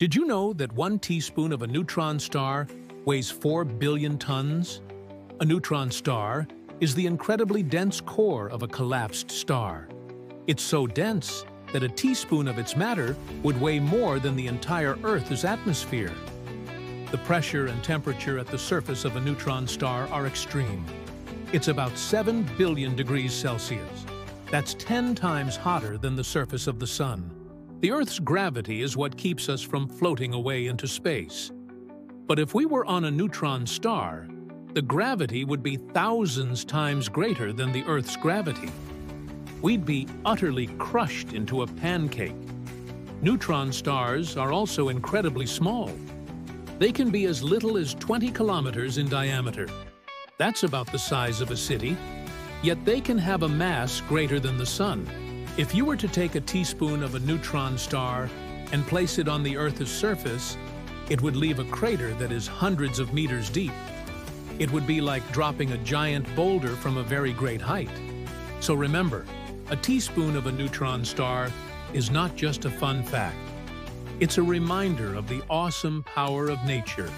Did you know that one teaspoon of a neutron star weighs 4 billion tons? A neutron star is the incredibly dense core of a collapsed star. It's so dense that a teaspoon of its matter would weigh more than the entire Earth's atmosphere. The pressure and temperature at the surface of a neutron star are extreme. It's about 7 billion degrees Celsius. That's 10 times hotter than the surface of the Sun. The Earth's gravity is what keeps us from floating away into space. But if we were on a neutron star, the gravity would be thousands times greater than the Earth's gravity. We'd be utterly crushed into a pancake. Neutron stars are also incredibly small. They can be as little as 20 kilometers in diameter. That's about the size of a city. Yet they can have a mass greater than the Sun. If you were to take a teaspoon of a neutron star and place it on the Earth's surface, it would leave a crater that is hundreds of meters deep. It would be like dropping a giant boulder from a very great height. So remember, a teaspoon of a neutron star is not just a fun fact. It's a reminder of the awesome power of nature